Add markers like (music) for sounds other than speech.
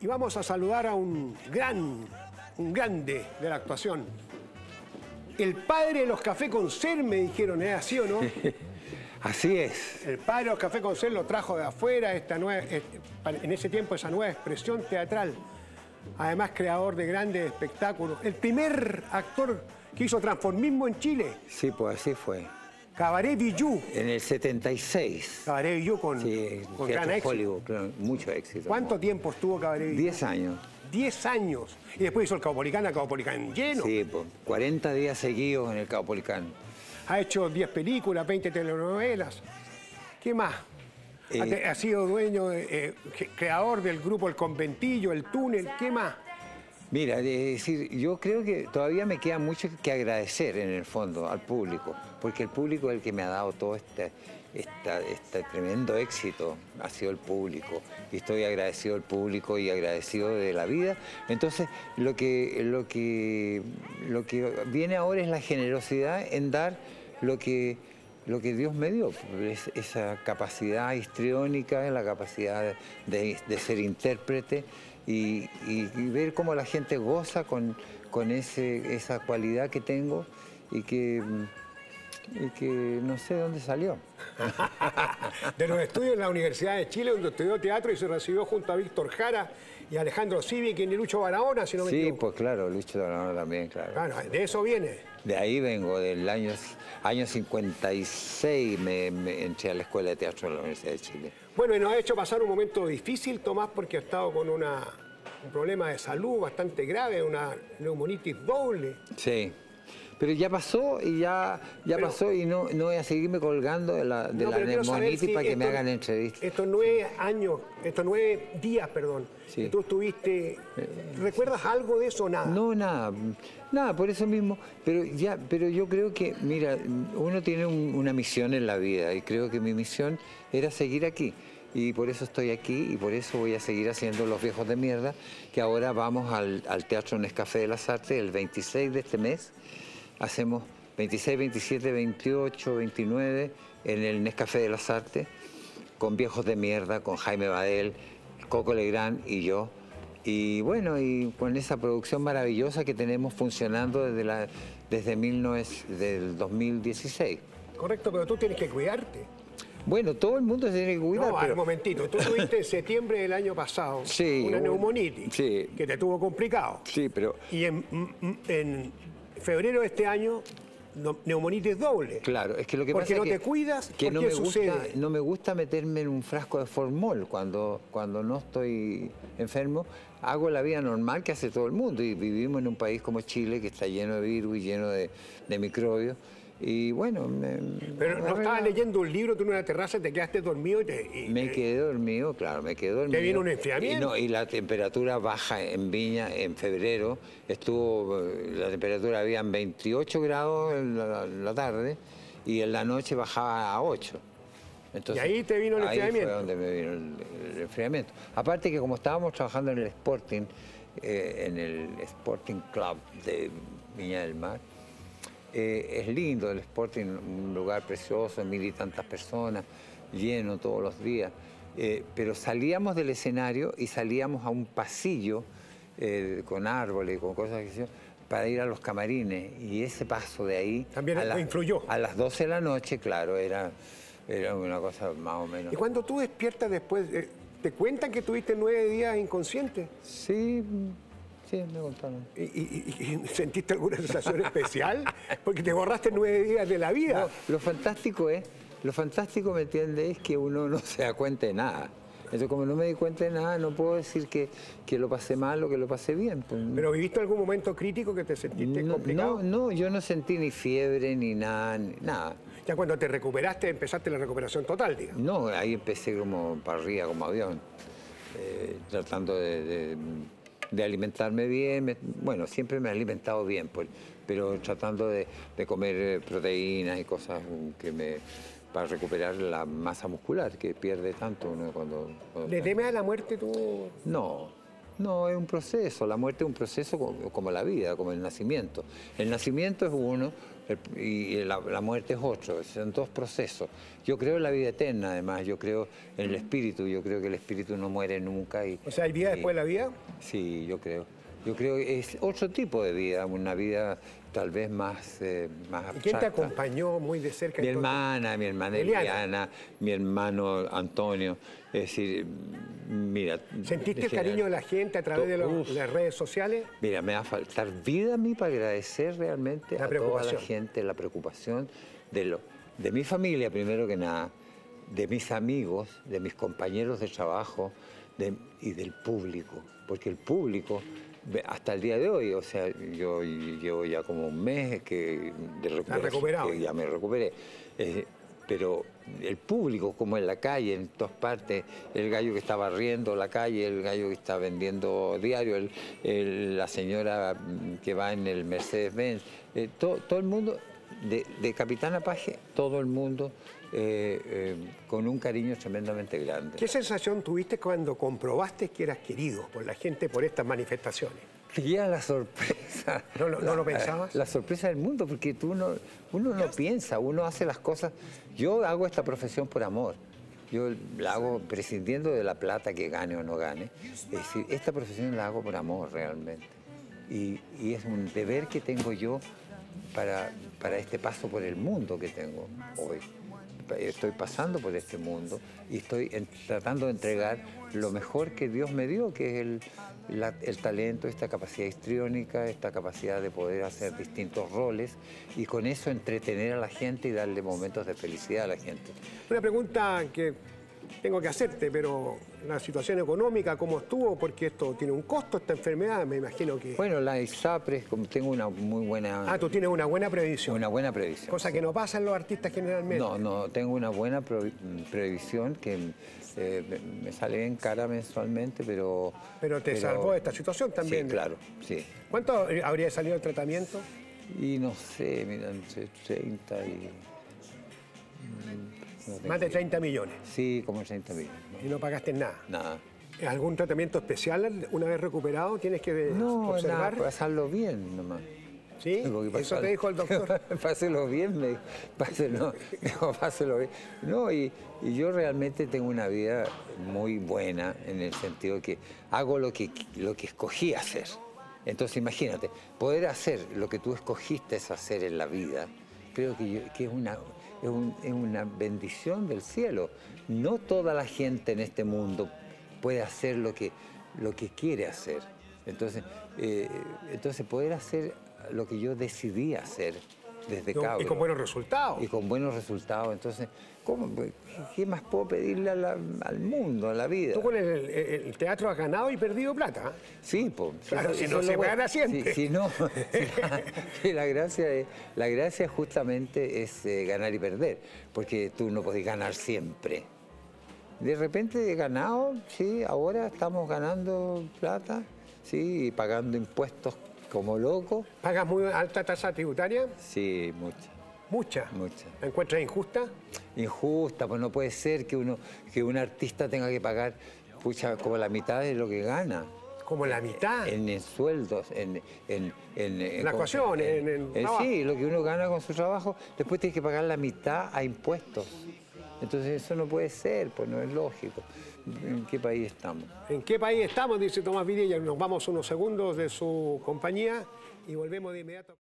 Y vamos a saludar a un gran, un grande de la actuación. El padre de los cafés con ser, me dijeron, ¿es así o no? (laughs) Así es. El padre de los cafés con ser lo trajo de afuera, esta nueva, eh, en ese tiempo esa nueva expresión teatral. Además, creador de grandes espectáculos. El primer actor que hizo transformismo en Chile. Sí, pues así fue. Cabaret Villú. En el 76. Cabaret Villú con, sí, con gran éxito. Hollywood, claro, mucho éxito. ¿Cuánto tiempo estuvo Cabaret Villú? Diez años. Diez años. Y después hizo el Caupolicán, Caupolicán lleno. Sí, pues 40 días seguidos en el Caupolicán. Ha hecho 10 películas, 20 telenovelas. ¿Qué más? Ha, Eh, ha sido dueño, de- eh, ge- creador del grupo El Conventillo, El Túnel. ¿Qué más? Mira, es decir, yo creo que todavía me queda mucho que agradecer en el fondo al público, porque el público es el que me ha dado todo este, este tremendo éxito, ha sido el público, y estoy agradecido al público y agradecido de la vida. Entonces, lo que, lo que, lo que viene ahora es la generosidad en dar lo que, lo que Dios me dio, es- esa capacidad histriónica, la capacidad de ser intérprete y, ver cómo la gente goza con, con ese, esa cualidad que tengo y que, y que no sé de dónde salió. (laughs) De los estudios en la Universidad de Chile, donde estudió teatro y se recibió junto a Víctor Jara y Alejandro Civic y Lucho Barahona, si no me Sí, equivoco. pues claro, Lucho Donado también, claro. Bueno, de eso viene. De ahí vengo, del año, año 56 me, me entré a la Escuela de Teatro de la Universidad de Chile. Bueno, y nos ha hecho pasar un momento difícil, Tomás, porque ha estado con una- un problema de salud bastante grave, una neumonitis doble. Sí. Pero ya pasó y ya, ya Pero- pasó y no, no voy a seguirme colgando de la, de No, la neumonitis si para que me hagan entrevistas. Estos nueve años, estos nueve días, perdón, Sí. que tú estuviste, ¿recuerdas algo de eso o nada? No, nada, nada, por eso mismo. Pero ya, pero yo creo que, mira, uno tiene un- una misión en la vida y creo que mi misión era seguir aquí. Y por eso estoy aquí y por eso voy a seguir haciendo Los Viejos de Mierda, que ahora vamos al, al Teatro Nescafé de las Artes el 26 de este mes. Hacemos 26, 27, 28, 29 en el Nescafé de las Artes con Viejos de Mierda, con Jaime Badel, Coco Legrand y yo. Y bueno, y con esa producción maravillosa que tenemos funcionando desde, la, desde 19 del 2016. Correcto, pero tú tienes que cuidarte. Bueno, todo el mundo se tiene que cuidar, no, pero un momentito. Tú tuviste en (laughs) septiembre del año pasado Sí, una un- neumonitis sí. que te tuvo complicado. sí, pero Y en, en febrero de este año, no- neumonitis doble. claro, es que lo que Porque pasa no es que, te cuidas, que ¿por no me gusta, no me gusta meterme en un frasco de formol cuando cuando no estoy enfermo. Hago la vida normal que hace todo el mundo y vivimos en un país como Chile que está lleno de virus y lleno de, de microbios. Y bueno, me, Pero no estabas leyendo un libro, tú en una terraza, te quedaste dormido y te... y- Me quedé dormido, claro, me quedé dormido. vino un enfriamiento? Y, no, y la temperatura baja en Viña en febrero. Estuvo, la temperatura había 28 grados en la, la tarde y en la noche bajaba a 8. Entonces, Y ahí te vino el ahí enfriamiento. fue donde me vino el, el enfriamiento. Aparte que como estábamos trabajando en el Sporting, eh, en el Sporting Club de Viña del Mar, eh, es lindo el Sporting, un lugar precioso, mil y tantas personas, lleno todos los días. Eh, pero salíamos del escenario y salíamos a un pasillo eh, con árboles, con cosas que se- para ir a los camarines. Y ese paso de ahí También a, la- influyó. a las 12 de la noche, claro, era, era una cosa más o menos. Y cuando tú despiertas después, ¿te cuentan que tuviste nueve días inconsciente? Sí, sí, me contaron. ¿Y, y- y- y sentiste alguna sensación especial? Porque te borraste nueve días de la vida. No, lo fantástico es, lo fantástico, ¿me entiendes? Es que uno no se da cuenta de nada. Entonces, como no me di cuenta de nada, no puedo decir que, que lo pasé mal o que lo pasé bien. pues. ¿Pero viviste algún momento crítico que te sentiste no, complicado? no, no, yo no sentí ni fiebre ni nada, ni- nada. Ya cuando te recuperaste, empezaste la recuperación total, digamos. No, ahí empecé como para arriba, como avión, eh, tratando de, de- de alimentarme bien. me- bueno, siempre me he alimentado bien, pues, pero tratando de, de comer eh, proteínas y cosas que me para recuperar la masa muscular que pierde tanto uno cuando... cuando ¿Le temes a la muerte tú? No, No, es un proceso. La muerte es un proceso como, la vida, como el nacimiento. El nacimiento es uno y la, muerte es otro. Son dos procesos. Yo creo en la vida eterna, además. Yo creo en el espíritu. Yo creo que el espíritu no muere nunca. Y, o sea, ¿hay vida después de la vida? Sí, yo creo. Yo creo que es otro tipo de vida, una vida tal vez más, eh, más abstracta. ¿Quién te acompañó muy de cerca? Mi hermana, mi hermana Eliana, mi hermano Antonio. Es decir, mira... ¿Sentiste el cariño de la gente a través de las redes sociales? Mira, me va a faltar vida a mí para agradecer realmente a toda la gente la preocupación de, lo, de mi familia, primero que nada, de mis amigos, de mis compañeros de trabajo y del público. Porque el público hasta el día de hoy, o sea, yo llevo ya como un mes que de recuperado. ya me recuperé. Eh, pero el público, como en la calle, en todas partes, el gallo que está barriendo la calle, el gallo que está vendiendo diario, la señora que va en el Mercedes-Benz, eh, todo, el mundo, de, de Capitán Paje, todo el mundo eh, con un cariño tremendamente grande. ¿Qué sensación tuviste cuando comprobaste que eras querido por la gente por estas manifestaciones? Ya la sorpresa. (laughs) ¿No, lo pensabas? La, sorpresa del mundo, porque tú no, uno no piensa, uno hace las cosas. Yo hago esta profesión por amor. Yo la hago prescindiendo de la plata que gane o no gane. Es decir, esta profesión la hago por amor realmente. Y, y es un deber que tengo yo para, para este paso por el mundo que tengo hoy estoy pasando por este mundo y estoy tratando de entregar lo mejor que Dios me dio, que es el, talento, esta capacidad histriónica, esta capacidad de poder hacer distintos roles y con eso entretener a la gente y darle momentos de felicidad a la gente. Una pregunta que tengo que hacerte, pero la situación económica, ¿cómo estuvo? Porque esto tiene un costo, esta enfermedad, me imagino que... Bueno, la ISAPRES, tengo una muy buena... Ah, tú tienes una buena previsión. Una buena previsión. Cosa que no pasa en los artistas generalmente. No, no, tengo una buena previsión que eh, me sale bien cara mensualmente, pero... Pero te salvó esta situación también. Sí, claro, sí. ¿Cuánto habría salido el tratamiento? Y no sé, mira, entre 30 y... Más de 30 millones. Sí, como 30 millones. ¿Y no pagaste nada? Nada. ¿Algún tratamiento especial una vez recuperado? ¿Tienes que no, observar? No, pasarlo bien nomás. ¿Sí? ¿Eso te dijo el (laughs) doctor? páselo bien, me páselo, (laughs) no, páselo bien. No, y, yo realmente tengo una vida muy buena en el sentido que hago lo que, lo que escogí hacer. Entonces imagínate, poder hacer lo que tú escogiste hacer en la vida, creo que, que es una es, una bendición del cielo. No toda la gente en este mundo puede hacer lo que, lo que quiere hacer. Entonces, eh, entonces, poder hacer lo que yo decidí hacer desde Y con buenos resultados. Y con buenos resultados. Entonces, ¿cómo, ¿qué más puedo pedirle al mundo, a la vida? Tú con el, teatro has ganado y perdido plata. Sí, pues. Claro, si no se gana siempre. Si, no, la, gracia es, la gracia justamente es eh, ganar y perder, porque tú no podés ganar siempre. De repente he ganado, sí, ahora estamos ganando plata, sí, y pagando impuestos como loco. ¿Pagas muy alta tasa tributaria? Sí, mucha. ¿Mucha? Mucha. ¿La encuentras injusta? Injusta, pues no puede ser que uno que un artista tenga que pagar pucha, como la mitad de lo que gana. ¿Como la mitad? En, sueldos, en... En, en, en la ecuación, en, Sí, lo que uno gana con su trabajo, después tiene que pagar la mitad a impuestos. Entonces eso no puede ser, pues no es lógico. ¿En qué país estamos? ¿En qué país estamos? Dice Tomás Vidilla. Nos vamos unos segundos de su compañía y volvemos de inmediato.